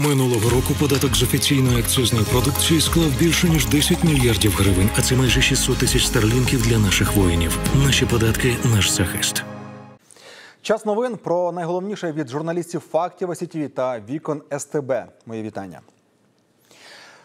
Минулого року податок з офіційної акцизної продукції склав більше ніж 10 мільярдів гривень, а це майже 600 тисяч старлінків для наших воїнів. Наші податки, наш захист. Час новин про найголовніше від журналістів Фактів ICTV та вікон СТБ. Мої вітання.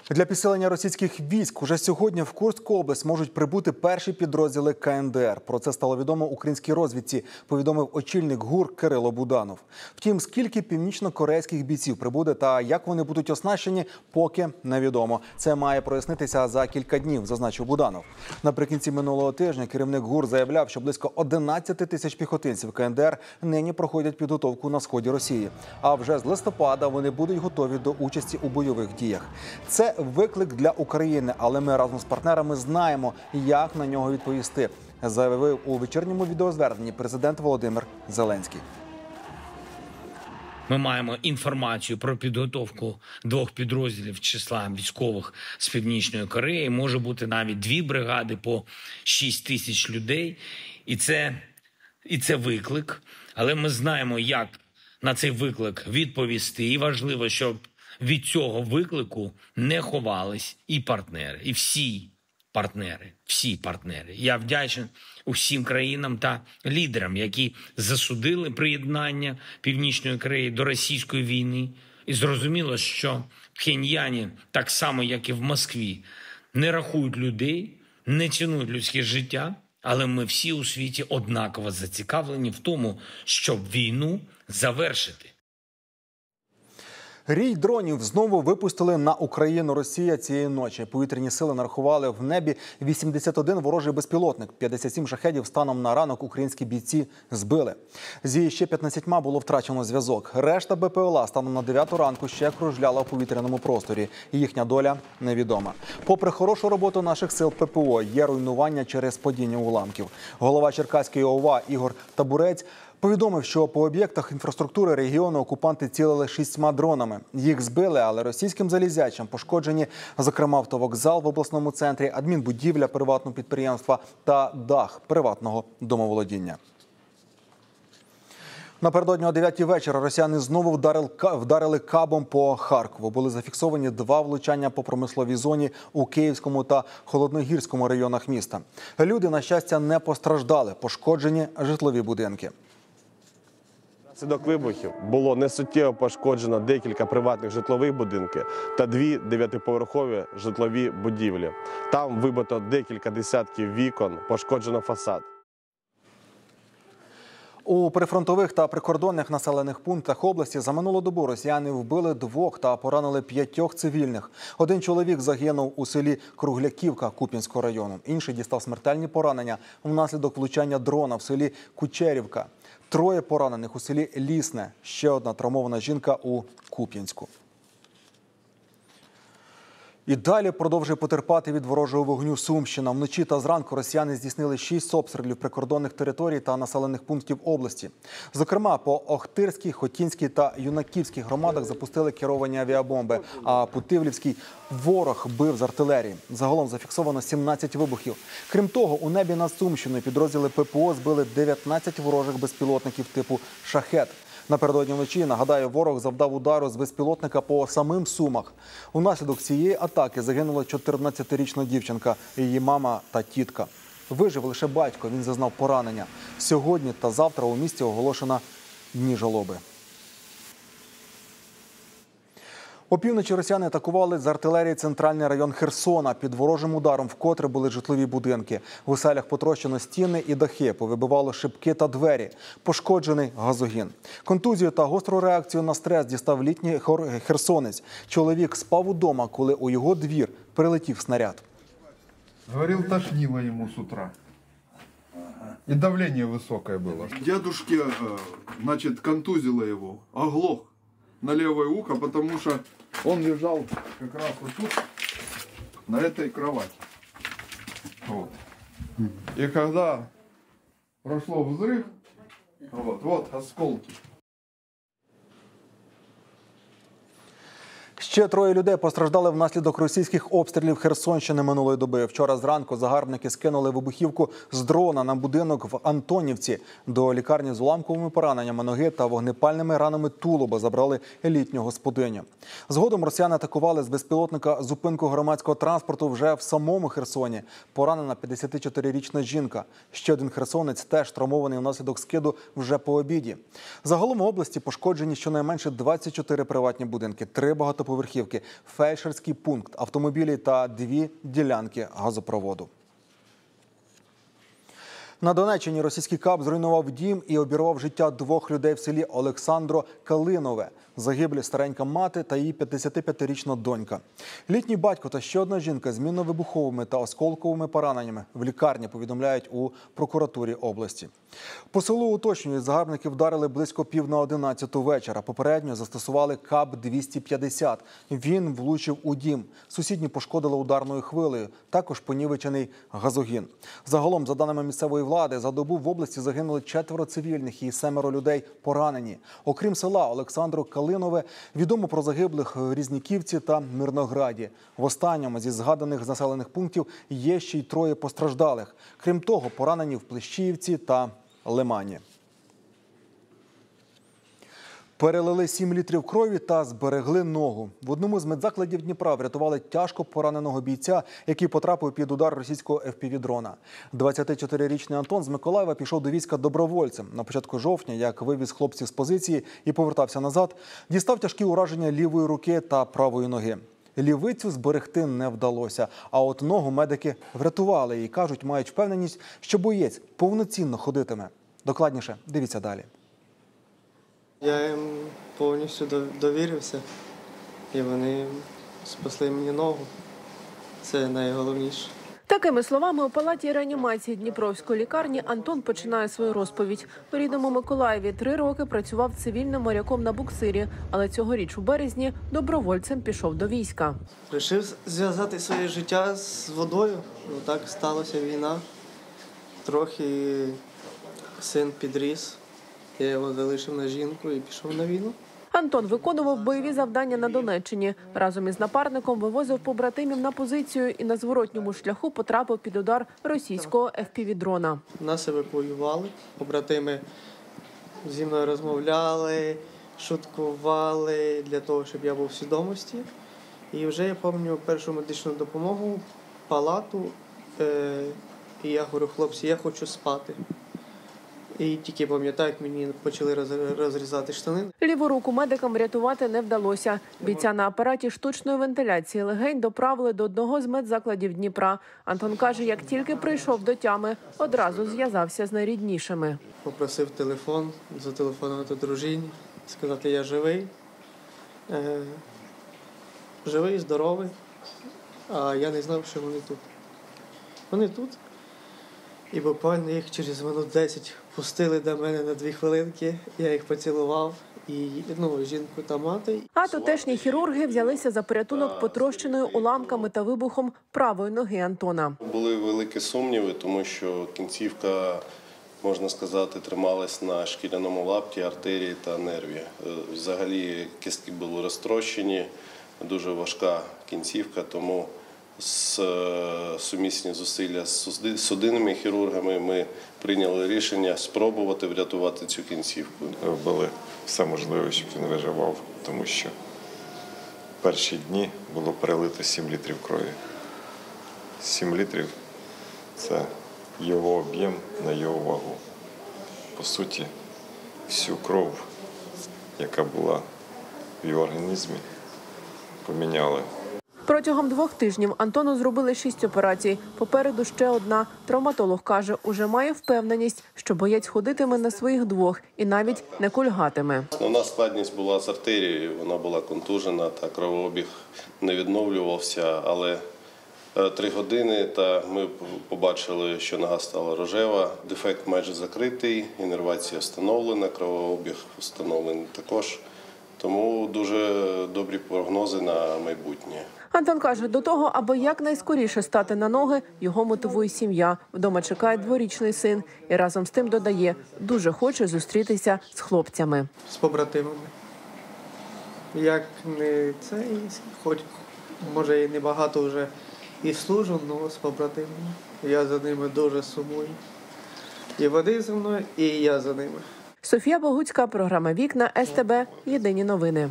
Для підсилення російських військ уже сьогодні в Курську область можуть прибути перші підрозділи КНДР. Про це стало відомо українській розвідці. Повідомив очільник ГУР Кирило Буданов. Втім, скільки північно-корейських бійців прибуде та як вони будуть оснащені, поки невідомо. Це має прояснитися за кілька днів, зазначив Буданов. Наприкінці минулого тижня керівник ГУР заявляв, що близько 11 тисяч піхотинців КНДР нині проходять підготовку на сході Росії. А вже з листопада вони будуть готові до участі у бойових діях. Це виклик для України, але ми разом з партнерами знаємо, як на нього відповісти. Заявив у вечірньому відеозверненні президент Володимир Зеленський. Ми маємо інформацію про підготовку двох підрозділів числа військових з північної Кореї. Може бути навіть дві бригади по 6 тисяч людей, і це, і це виклик. Але ми знаємо, як на цей виклик відповісти. І важливо, щоб від цього виклику не ховались і партнери, і всі партнери, всі партнери. Я вдячний усім країнам та лідерам, які засудили приєднання Північної Кореї до російської війни, і зрозуміло, що в Пхеньяні, так само як і в Москві, не рахують людей, не цінують людське життя. Але ми всі у світі однаково зацікавлені в тому, щоб війну завершити. Рій дронів знову випустили на Україну Росія цієї ночі. Повітряні сили нарахували в небі 81 ворожий безпілотник. 57 шахедів станом на ранок українські бійці збили. Зі ще 15 було втрачено зв'язок. Решта БПЛА станом на 9 ранку ще кружляла в повітряному просторі. Їхня доля невідома. Попри хорошу роботу наших сил ППО, є руйнування через падіння уламків. Голова Черкаської ОВА Ігор Табурець. Повідомив, що по об'єктах інфраструктури регіону окупанти цілили шістьма дронами. Їх збили, але російським залізячам пошкоджені, зокрема, автовокзал в обласному центрі, адмінбудівля приватного підприємства та дах приватного домоволодіння. Напередодні о 9 вечора росіяни знову вдарили, кабом по Харкову. Були зафіксовані два влучання по промисловій зоні у Київському та Холодногірському районах міста. Люди, на щастя, не постраждали, пошкоджені житлові будинки. Внаслідок вибухів було несуттєво пошкоджено декілька приватних житлових будинків та дві дев'ятиповерхові житлові будівлі. Там вибито декілька десятків вікон, пошкоджено фасад. У прифронтових та прикордонних населених пунктах області за минулу добу росіяни вбили двох та поранили п'ятьох цивільних. Один чоловік загинув у селі Кругляківка Купінського району. Інший дістав смертельні поранення внаслідок влучання дрона в селі Кучерівка. Троє поранених у селі Лісне. Ще одна травмована жінка у Куп'янську. І далі продовжує потерпати від ворожого вогню Сумщина. Вночі та зранку росіяни здійснили шість обстрілів прикордонних територій та населених пунктів області. Зокрема, по Охтирській, Хотінській та Юнаківській громадах запустили керовані авіабомби. А Путивлівський ворог бив з артилерії. Загалом зафіксовано 17 вибухів. Крім того, у небі над Сумщиною підрозділи ППО збили 19 ворожих безпілотників типу шахет. Напередодні вночі нагадаю, ворог завдав удару з безпілотника по самим сумах. Унаслідок цієї атаки загинула 14-річна дівчинка, її мама та тітка. Вижив лише батько. Він зазнав поранення. Сьогодні та завтра у місті оголошена дні жалоби. Опівночі росіяни атакували з артилерії центральний район Херсона. Під ворожим ударом вкотре були житлові будинки. В оселях потрощено стіни і дахи, повибивало шибки та двері. Пошкоджений газогін. Контузію та гостру реакцію на стрес дістав літній херсонець. Чоловік спав удома, коли у його двір прилетів снаряд. Говорил, тошнило ему с утра. И давление высокое было. Дедушке, э, значит, контузило его, оглох На левое ухо, потому что он лежал как раз вот тут, на этой кровати. Вот. И когда прошло взрыв, вот, вот осколки. Ще троє людей постраждали внаслідок російських обстрілів Херсонщини минулої доби. Вчора зранку загарбники скинули вибухівку з дрона на будинок в Антонівці. До лікарні з уламковими пораненнями ноги та вогнепальними ранами тулуба забрали літню господиню. Згодом росіяни атакували з безпілотника зупинку громадського транспорту вже в самому Херсоні. Поранена 54-річна жінка. Ще один херсонець теж травмований внаслідок скиду вже по обіді. Загалом у області пошкоджені щонайменше 24 приватні будинки, три багатоповерхівки, фельдшерський пункт, автомобілі та дві ділянки газопроводу. На Донеччині російський кап зруйнував дім і обірвав життя двох людей в селі Олександро Калинове. Загиблі старенька мати та її 55-річна донька. Літній батько та ще одна жінка з мінно-вибуховими та осколковими пораненнями в лікарні повідомляють у прокуратурі області. По селу уточнюють, загарбники вдарили близько пів на одинадцяту вечора. Попередньо застосували КАП 250 Він влучив у дім. Сусідні пошкодили ударною хвилею. Також понівечений газогін. Загалом, за даними місцевої влади, за добу в області загинули четверо цивільних і семеро людей поранені. Окрім села Олександру Калинове, відомо про загиблих в Різніківці та Мирнограді. В останньому зі згаданих населених пунктів є ще й троє постраждалих. Крім того, поранені в Плещіївці та Лимані. Перелили 7 літрів крові та зберегли ногу. В одному з медзакладів Дніпра врятували тяжко пораненого бійця, який потрапив під удар російського ФПВ-дрона. 24-річний Антон з Миколаєва пішов до війська добровольцем. На початку жовтня, як вивіз хлопців з позиції і повертався назад, дістав тяжкі ураження лівої руки та правої ноги. Лівицю зберегти не вдалося. А от ногу медики врятували і кажуть, мають впевненість, що боєць повноцінно ходитиме. Докладніше дивіться далі. Я їм повністю довірився, і вони спасли мені ногу. Це найголовніше. Такими словами у палаті реанімації Дніпровської лікарні Антон починає свою розповідь. У рідному Миколаєві три роки працював цивільним моряком на буксирі, але цьогоріч у березні добровольцем пішов до війська. Рішив зв'язати своє життя з водою. Ну так сталося війна. Трохи син підріс. Я його залишив на жінку і пішов на війну. Антон виконував бойові завдання на Донеччині. Разом із напарником вивозив побратимів на позицію і на зворотньому шляху потрапив під удар російського FPV-дрона. Нас евакуювали. Побратими зі мною розмовляли, шуткували для того, щоб я був в свідомості. І вже я пам'ятаю першу медичну допомогу, палату. Е- і я говорю, хлопці, я хочу спати. І тільки пам'ятаю, як мені почали розрізати штани. Ліву руку медикам врятувати не вдалося. Бійця на апараті штучної вентиляції легень доправили до одного з медзакладів Дніпра. Антон каже, як тільки прийшов до тями, одразу зв'язався з найріднішими. Попросив телефон, зателефонувати дружині, сказати, я живий. Е, живий, здоровий. А я не знав, що вони тут. Вони тут. І буквально їх через минут 10 пустили до мене на дві хвилинки. Я їх поцілував. І ну, жінку та мати. А тутешні хірурги взялися за порятунок потрощеною уламками та вибухом правої ноги Антона. Були великі сумніви, тому що кінцівка, можна сказати, трималась на шкіряному лапті, артерії та нерві. Е, Взагалі кістки були розтрощені, дуже важка кінцівка, тому сумісні зусилля з судинними хірургами ми прийняли рішення спробувати врятувати цю кінцівку. робили все можливе, щоб він виживав, тому що перші дні було перелито 7 літрів крові. 7 літрів це його об'єм на його вагу. По суті, всю кров, яка була в його організмі, поміняли. Протягом двох тижнів Антону зробили шість операцій. Попереду ще одна. Травматолог каже, уже має впевненість, що боєць ходитиме на своїх двох і навіть не кульгатиме. Основна складність була з артерією, вона була контужена та кровообіг не відновлювався, але е, три години та ми побачили, що нога стала рожева, дефект майже закритий, інервація встановлена, кровообіг встановлений також. Тому дуже добрі прогнози на майбутнє. Антон каже, до того, аби якнайскоріше стати на ноги, його мотивує сім'я. Вдома чекає дворічний син і разом з тим додає, дуже хоче зустрітися з хлопцями. з побратимами. Як не цей, хоч може і небагато вже і служу, але з побратимами. Я за ними дуже сумую. І вони зі мною, і я за ними. Софія Богуцька, програма Вікна СТБ. Єдині новини.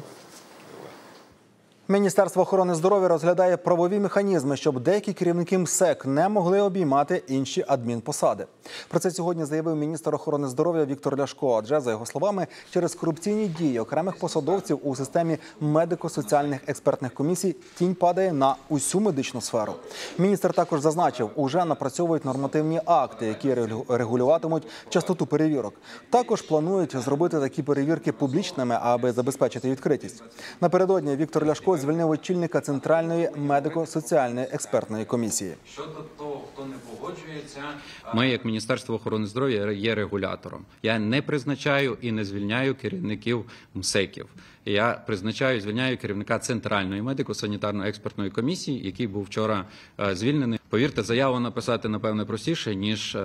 Міністерство охорони здоров'я розглядає правові механізми, щоб деякі керівники МСЕК не могли обіймати інші адмінпосади. Про це сьогодні заявив міністр охорони здоров'я Віктор Ляшко. Адже за його словами, через корупційні дії окремих посадовців у системі медико-соціальних експертних комісій тінь падає на усю медичну сферу. Міністр також зазначив, уже напрацьовують нормативні акти, які регулю- регулюватимуть частоту перевірок. Також планують зробити такі перевірки публічними, аби забезпечити відкритість. Напередодні Віктор Ляшко звільнив очільника центральної медико-соціальної експертної комісії. Щодо того, хто не погоджується, Ми, як Міністерство охорони здоров'я, є регулятором. Я не призначаю і не звільняю керівників МСЕКів. Я призначаю і звільняю керівника центральної медико-санітарної експертної комісії, який був вчора е, звільнений. Повірте, заяву написати напевне простіше ніж е,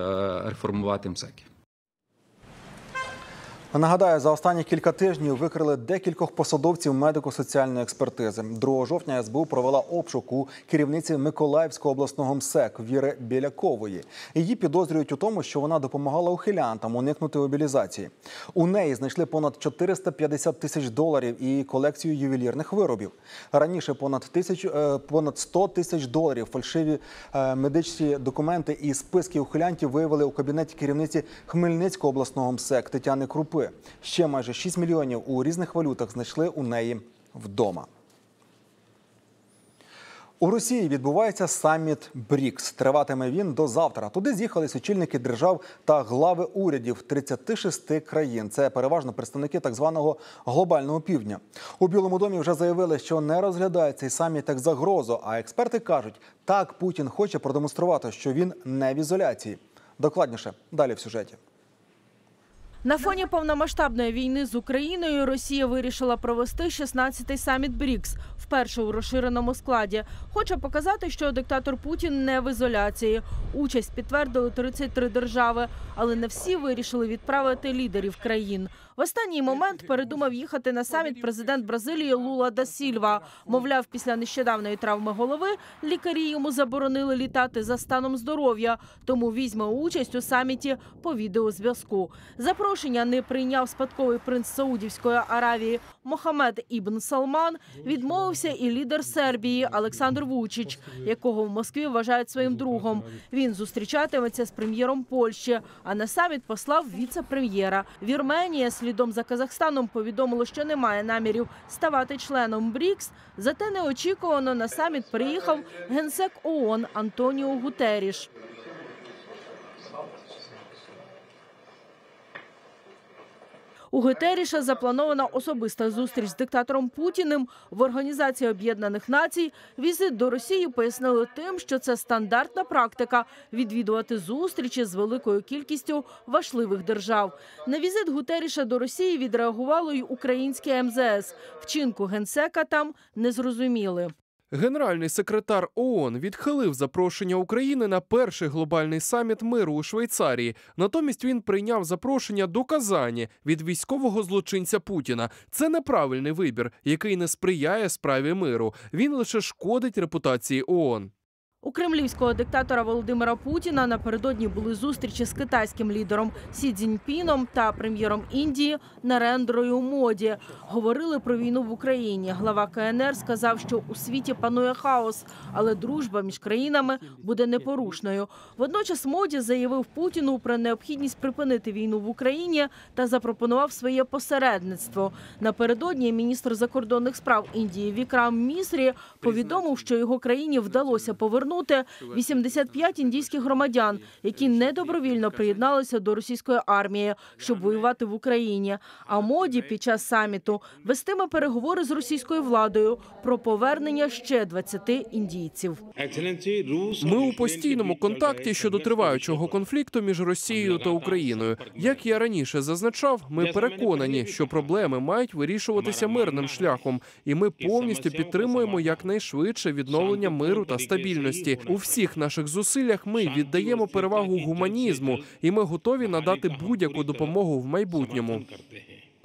реформувати МСЕКів. Нагадаю, за останні кілька тижнів викрили декількох посадовців медико-соціальної експертизи. 2 жовтня СБУ провела обшук у керівниці Миколаївського обласного МСЕК Віри Білякової. Її підозрюють у тому, що вона допомагала ухилянтам уникнути мобілізації. У неї знайшли понад 450 тисяч доларів і колекцію ювелірних виробів. Раніше понад тисячу е, понад 100 тисяч доларів фальшиві е, медичні документи і списки ухилянтів виявили у кабінеті керівниці Хмельницького обласного МСЕК Тетяни Крупи. Ще майже 6 мільйонів у різних валютах знайшли у неї вдома. У Росії відбувається саміт БРІКС. Триватиме він до завтра. Туди з'їхались очільники держав та глави урядів 36 країн. Це переважно представники так званого глобального півдня. У Білому домі вже заявили, що не розглядають цей саміт як загрозу. А експерти кажуть, так Путін хоче продемонструвати, що він не в ізоляції. Докладніше далі в сюжеті. На фоні повномасштабної війни з Україною Росія вирішила провести 16-й саміт БРІКС, вперше у розширеному складі. Хоче показати, що диктатор Путін не в ізоляції. Участь підтвердили 33 держави, але не всі вирішили відправити лідерів країн. В останній момент передумав їхати на саміт президент Бразилії Лула да Сільва. Мовляв, після нещодавної травми голови лікарі йому заборонили літати за станом здоров'я, тому візьме участь у саміті по відеозв'язку. Запрошення не прийняв спадковий принц Саудівської Аравії Мохамед Ібн Салман. Відмовився і лідер Сербії Олександр Вучич, якого в Москві вважають своїм другом. Він зустрічатиметься з прем'єром Польщі. А на саміт послав віце-прем'єра. Вірменія слідом за Казахстаном повідомило, що немає намірів ставати членом БРІКС. Зате неочікувано на саміт приїхав генсек ООН Антоніо Гутеріш. У Гутеріша запланована особиста зустріч з диктатором Путіним в Організації Об'єднаних Націй. Візит до Росії пояснили тим, що це стандартна практика відвідувати зустрічі з великою кількістю важливих держав. На візит Гутеріша до Росії відреагувало й українське МЗС. Вчинку генсека там не зрозуміли. Генеральний секретар ООН відхилив запрошення України на перший глобальний саміт миру у Швейцарії. Натомість він прийняв запрошення до Казані від військового злочинця Путіна. Це неправильний вибір, який не сприяє справі миру. Він лише шкодить репутації ООН. У кремлівського диктатора Володимира Путіна напередодні були зустрічі з китайським лідером Сі Цзіньпіном та прем'єром Індії Нарендрою Моді. Говорили про війну в Україні. Глава КНР сказав, що у світі панує хаос, але дружба між країнами буде непорушною. Водночас Моді заявив Путіну про необхідність припинити війну в Україні та запропонував своє посередництво. Напередодні міністр закордонних справ Індії Вікрам Місрі повідомив, що його країні вдалося повернути 85 індійських громадян, які недобровільно приєдналися до російської армії, щоб воювати в Україні. А моді під час саміту вестиме переговори з російською владою про повернення ще 20 індійців. Ми у постійному контакті щодо триваючого конфлікту між Росією та Україною. Як я раніше зазначав, ми переконані, що проблеми мають вирішуватися мирним шляхом, і ми повністю підтримуємо якнайшвидше відновлення миру та стабільності. У всіх наших зусиллях ми віддаємо перевагу гуманізму, і ми готові надати будь-яку допомогу в майбутньому.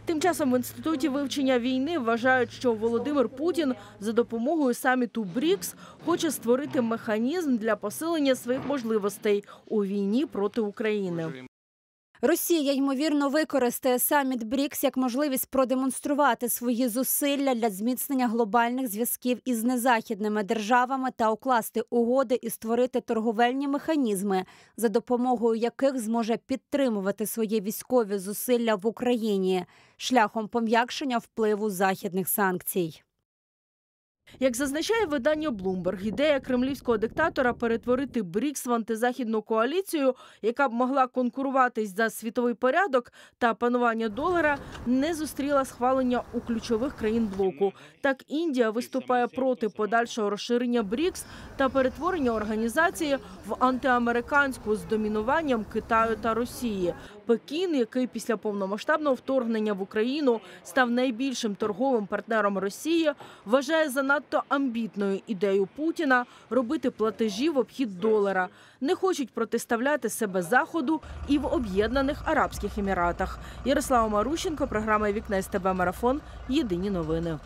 Тим часом в інституті вивчення війни вважають, що Володимир Путін за допомогою саміту БРІКС хоче створити механізм для посилення своїх можливостей у війні проти України. Росія ймовірно використає саміт БРІКС як можливість продемонструвати свої зусилля для зміцнення глобальних зв'язків із незахідними державами та укласти угоди і створити торговельні механізми, за допомогою яких зможе підтримувати свої військові зусилля в Україні шляхом пом'якшення впливу західних санкцій. Як зазначає видання Bloomberg, ідея кремлівського диктатора перетворити БРІКС в антизахідну коаліцію, яка б могла конкуруватись за світовий порядок та панування долара, не зустріла схвалення у ключових країн блоку. Так Індія виступає проти подальшого розширення БРІКС та перетворення організації в антиамериканську з домінуванням Китаю та Росії. Пекін, який після повномасштабного вторгнення в Україну став найбільшим торговим партнером Росії, вважає занадто амбітною ідею Путіна робити платежі в обхід долара. Не хочуть протиставляти себе заходу і в Об'єднаних Арабських Еміратах. Ярослава Марущенко, програма Вікна СТБ Марафон. Єдині новини.